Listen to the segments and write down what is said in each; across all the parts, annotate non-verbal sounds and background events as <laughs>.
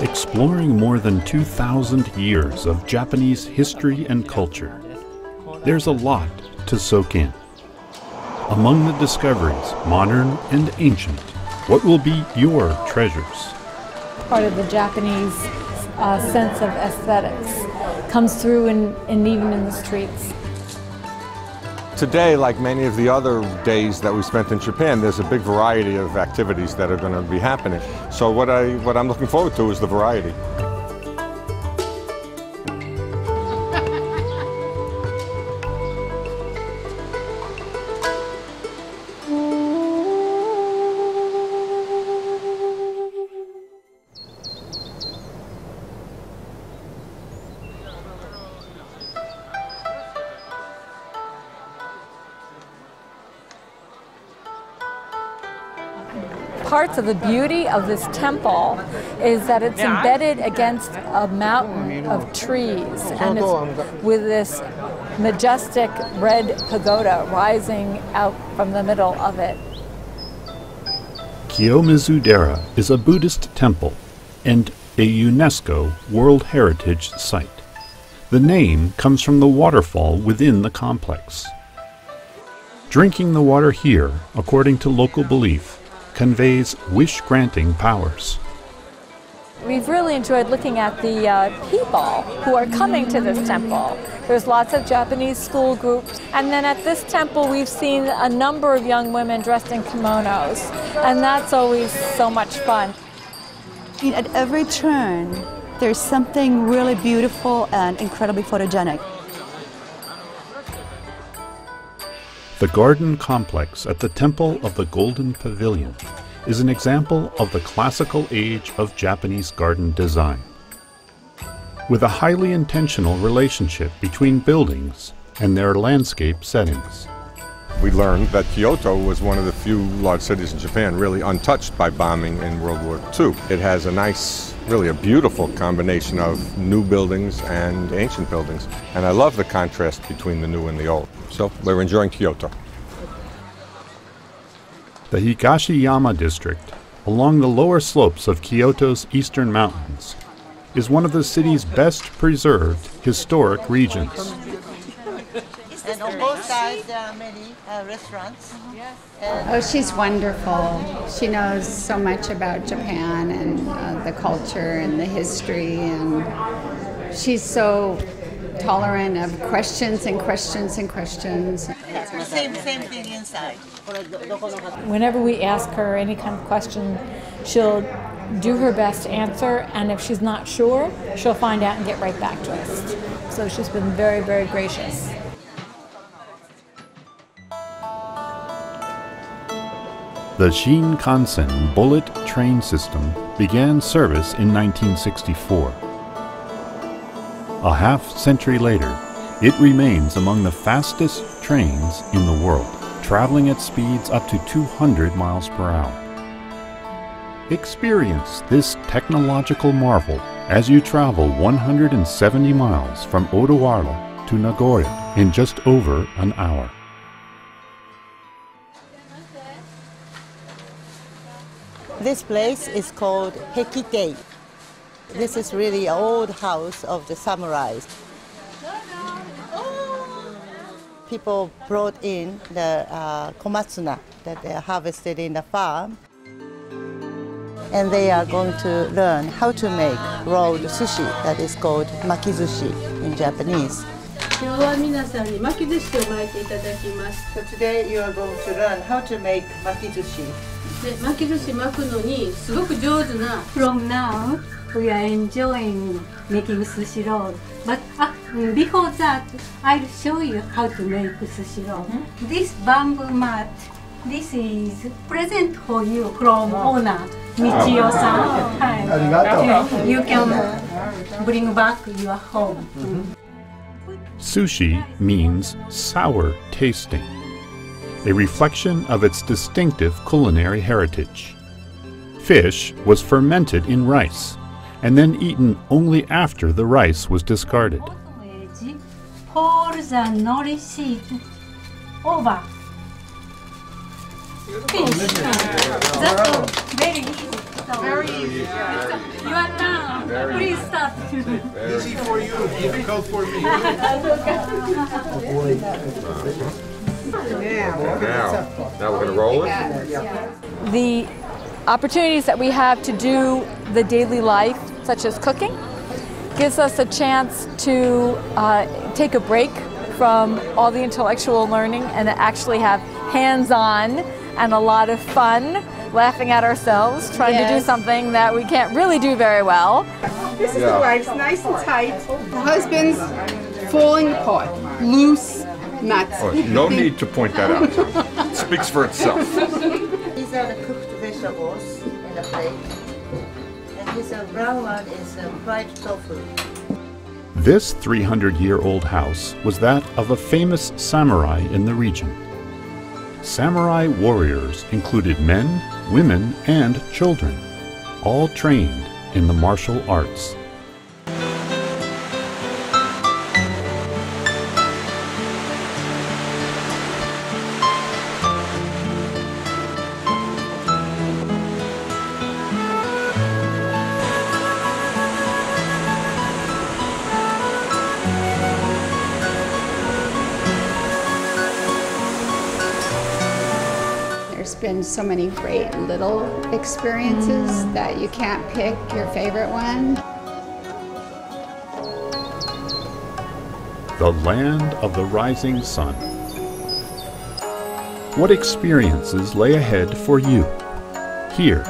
Exploring more than 2,000 years of Japanese history and culture, there's a lot to soak in. Among the discoveries, modern and ancient, what will be your treasures? Part of the Japanese uh, sense of aesthetics comes through in, in even in the streets. Today, like many of the other days that we spent in Japan, there's a big variety of activities that are going to be happening. So what, I, what I'm looking forward to is the variety. Parts of the beauty of this temple is that it's embedded against a mountain of trees and it's with this majestic red pagoda rising out from the middle of it. Kiyomizu-dera is a Buddhist temple and a UNESCO World Heritage Site. The name comes from the waterfall within the complex. Drinking the water here, according to local belief, conveys wish granting powers. We've really enjoyed looking at the uh, people who are coming to this temple. There's lots of Japanese school groups. And then at this temple, we've seen a number of young women dressed in kimonos. And that's always so much fun. At every turn, there's something really beautiful and incredibly photogenic. The garden complex at the Temple of the Golden Pavilion is an example of the classical age of Japanese garden design. With a highly intentional relationship between buildings and their landscape settings. We learned that Kyoto was one of the few large cities in Japan really untouched by bombing in World War II. It has a nice, really a beautiful combination of new buildings and ancient buildings. And I love the contrast between the new and the old. So we're enjoying Kyoto. The Higashiyama district, along the lower slopes of Kyoto's eastern mountains, is one of the city's best preserved historic regions. And on both sides, there are many uh, restaurants. Oh, she's wonderful. She knows so much about Japan and uh, the culture and the history, and she's so tolerant of questions and questions and questions. Same, same thing inside. Whenever we ask her any kind of question, she'll do her best to answer, and if she's not sure, she'll find out and get right back to us. So she's been very, very gracious. The Shinkansen bullet train system began service in 1964. A half century later, it remains among the fastest trains in the world, traveling at speeds up to 200 miles per hour. Experience this technological marvel as you travel 170 miles from Odawara to Nagoya in just over an hour. This place is called Hekitei. This is really an old house of the samurais. People brought in the uh, komatsuna that they harvested in the farm. And they are going to learn how to make rolled sushi that is called makizushi in Japanese. So today you are going to learn how to make makizushi. で巻き寿司巻くのにすごく上手な From now, we are enjoying making sushi roll. But uh, before that, I'll show you how to make sushi roll. This bamboo mat, this is present for you from owner Michio-san. Hi. You can bring back your home. Sushi means sour tasting, a reflection of its distinctive culinary heritage. Fish was fermented in rice and then eaten only after the rice was discarded. Pour the nori sheet over. Finish. That's all. Very easy. So Very easy. Your turn. Please start. Easy for you, difficult for me. <laughs> Now, now we're going to roll it? The opportunities that we have to do the daily life, such as cooking, gives us a chance to uh, take a break from all the intellectual learning and actually have hands on and a lot of fun, laughing at ourselves, trying to do something that we can't really do very well. This is Yeah. the wife's nice and tight. The husband's falling apart, loose, not. Oh, no need to point that out. It speaks for itself. These are the cooked vegetables in the plate. And this uh, brown one is uh, fried tofu. This 300 year old house was that of a famous samurai in the region. Samurai warriors included men, women, and children, all trained in the martial arts. Been so many great little experiences mm. that you can't pick your favorite one. The land of the rising sun. What experiences lay ahead for you here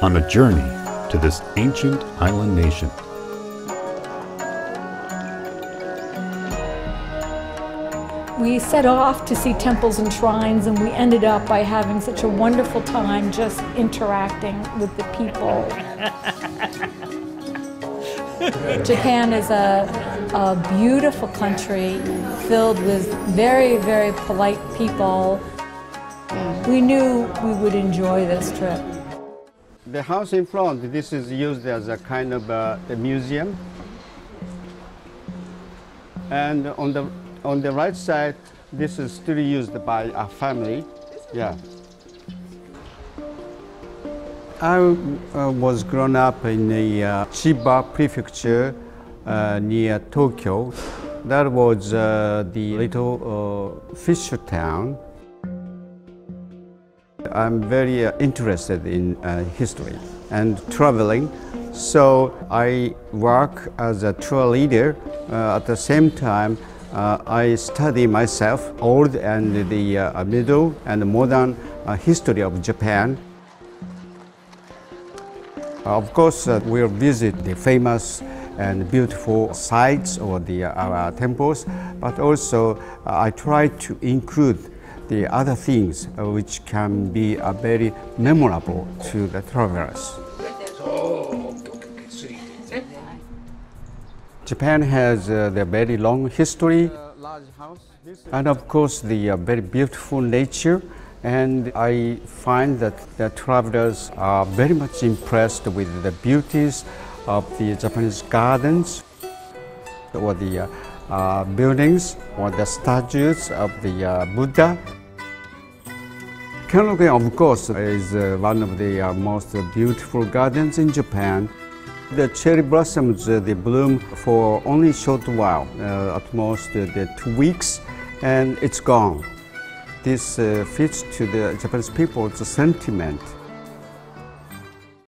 on a journey to this ancient island nation? We set off to see temples and shrines, and we ended up by having such a wonderful time just interacting with the people. <laughs> Japan is a, a beautiful country filled with very, very polite people. We knew we would enjoy this trip. The house in front, this is used as a kind of uh, a museum. And on the, on the right side, this is still used by a family. Yeah. I uh, was grown up in the uh, Chiba prefecture uh, near Tokyo. That was uh, the little uh, fisher town. I'm very uh, interested in history and traveling, so I work as a tour leader. At the same time, uh, I study myself old and the uh, middle and modern uh, history of Japan. Of course, uh, we'll visit the famous and beautiful sites or the uh, temples, but also uh, I try to include the other things uh, which can be uh, very memorable to the travelers. Japan has uh, the very long history and of course the uh, very beautiful nature and I find that the travelers are very much impressed with the beauties of the Japanese gardens or the uh, uh, buildings or the statues of the uh, Buddha. Kenroku-en, of course, is uh, one of the most beautiful gardens in Japan. The cherry blossoms uh, they bloom for only a short while, uh, at most uh, two weeks, and it's gone. This uh, fits to the Japanese people's sentiment